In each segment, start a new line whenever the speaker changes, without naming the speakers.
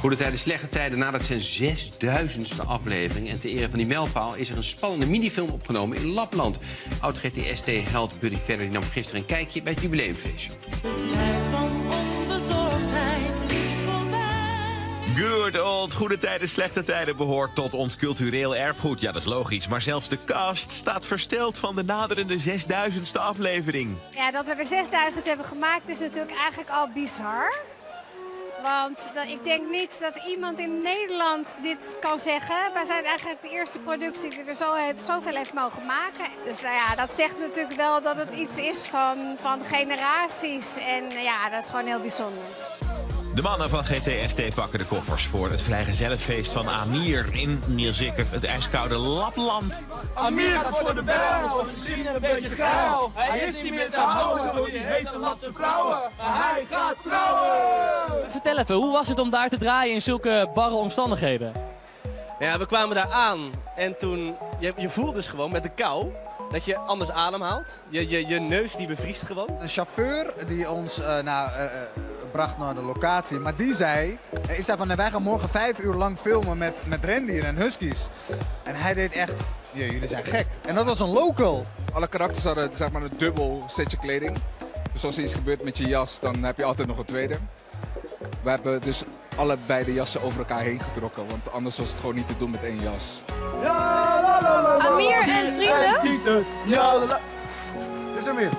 Goede tijden, slechte tijden. Nadat zijn 6000ste aflevering. En ter ere van die mijlpaal is er een spannende minifilm opgenomen in Lapland. Oud-GTST-held Buddy Verder die nam gisteren een kijkje bij het jubileumfeestje.
tijd van onbezorgdheid is voorbij.
Good old goede tijden, slechte tijden behoort tot ons cultureel erfgoed. Ja, dat is logisch. Maar zelfs de cast staat versteld van de naderende 6000ste aflevering.
Ja, dat we er 6000 hebben gemaakt is natuurlijk eigenlijk al bizar. Want dat- ik denk niet dat iemand in Nederland dit kan zeggen. Wij zijn eigenlijk de eerste productie die er zo heeft, zoveel heeft mogen maken. Dus nou ja, dat zegt natuurlijk wel dat het iets is van, van generaties. En ja, dat is gewoon heel bijzonder.
De mannen van GTST pakken de koffers voor het vrijgezellenfeest van Amir in Nieuwzikker, het ijskoude Lapland.
Amir gaat voor de bel, we zien een beetje geil. Hij is niet meer te houden door die vrouwen. Maar hij gaat trouwen.
Vertel even, hoe was het om daar te draaien in zulke barre omstandigheden?
Ja, we kwamen daar aan en toen, je, je voelt dus gewoon met de kou dat je anders ademhaalt. Je, je, je neus die bevriest gewoon.
De chauffeur die ons eh, nou, eh, eh, bracht naar de locatie, maar die zei... ik zei van, wij gaan morgen vijf uur lang filmen met, met rendieren en huskies. En hij deed echt, ja, jullie zijn gek. En dat was een local.
Alle karakters hadden zeg maar, een dubbel setje kleding. Dus als er iets gebeurt met je jas, dan heb je altijd nog een tweede. We hebben dus allebei de jassen over elkaar heen getrokken, want anders was het gewoon niet te doen met één jas.
Amir en vrienden?
Ja, la, la. Is er meer?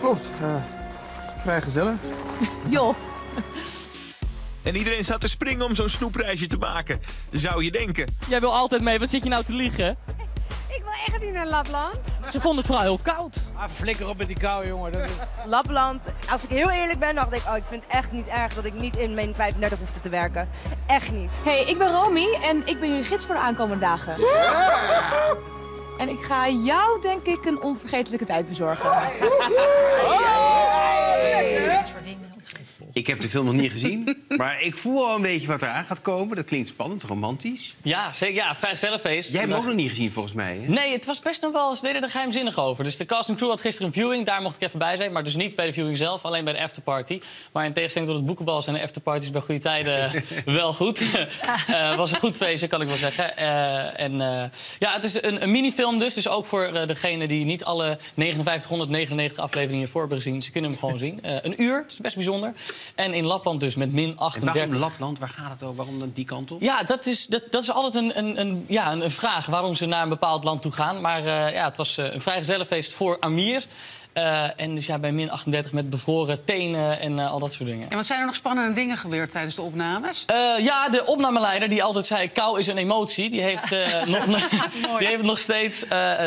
Klopt. eh, vrij gezellig.
Joh.
En iedereen staat te springen om zo'n snoepreisje te maken. Zou je denken.
Jij wil altijd mee, wat zit je nou te liegen?
Ik wil echt niet naar Lapland.
Ze vonden het vooral heel koud.
Ah, flikker op met die kou, jongen. Dat is...
Lapland, als ik heel eerlijk ben, dacht ik, oh, ik vind het echt niet erg dat ik niet in mijn 35 hoefde te werken. Echt niet.
Hey, ik ben Romy en ik ben jullie gids voor de aankomende dagen. En ik ga jou, denk ik, een onvergetelijke tijd bezorgen.
Ik heb de film nog niet gezien, maar ik voel al een beetje wat eraan gaat komen. Dat klinkt spannend, romantisch.
Ja, zeker. Ja, vrijgezellenfeest.
Jij hebt hem ook nog niet gezien, volgens mij. Hè?
Nee, het was best nog wel, ze deden er geheimzinnig over. Dus de cast en crew had gisteren een viewing, daar mocht ik even bij zijn. Maar dus niet bij de viewing zelf, alleen bij de afterparty. Maar in tegenstelling tot het boekenbal zijn de afterparties bij goede tijden wel goed. Het was een goed feestje, kan ik wel zeggen. Eh, en eh, ja, het is een, een minifilm dus. Dus ook voor uh, degene die niet alle 5999 afleveringen voor hebben gezien. Ze kunnen hem gewoon zien. Uh, een uur, dat is best bijzonder. En in Lapland dus met min 38.
En waarom Lapland? Waar gaat het over? Waarom dan die kant op?
Ja, dat is, dat, dat is altijd een, een, een, ja, een, een vraag waarom ze naar een bepaald land toe gaan. Maar uh, ja, het was uh, een vrijgezellenfeest voor Amir. Uh, en dus ja, bij min 38 met bevroren tenen en uh, al dat soort dingen.
En wat zijn er nog spannende dingen gebeurd tijdens de opnames?
Uh, ja, de opnameleider die altijd zei... kou is een emotie, die heeft, nog, die heeft nog steeds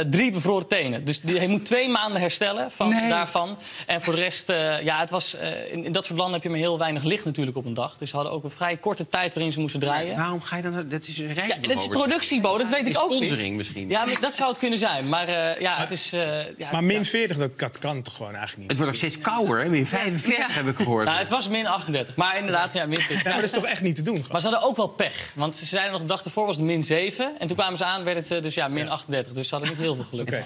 drie bevroren tenen. Dus die, hij moet twee maanden herstellen van, nee. daarvan. En voor de rest, ja, het was, in, in, dat soort landen heb je maar heel weinig licht natuurlijk op een dag. Dus ze hadden ook een vrij korte tijd waarin ze moesten draaien.
Maar waarom ga je dan... Dat is een reis.
Ja, dat is productiebo, dat weet ik ook niet.
Sponsoring misschien.
Ja, dat zou het kunnen zijn. Maar ja, het is... ja,
maar min 40, dat kan kan toch gewoon eigenlijk niet?
Het wordt nog steeds kouder, hè? Min 45 ja. heb ik gehoord.
Nou, het was min 38. Maar inderdaad, ja, min 40.
Ja, maar dat is toch echt niet te doen?
Maar ze hadden ook wel pech. Want ze zeiden nog de dag ervoor was het min 7. En toen kwamen ze aan, werd het dus ja, min 38. Dus ze hadden niet heel veel geluk.
Okay.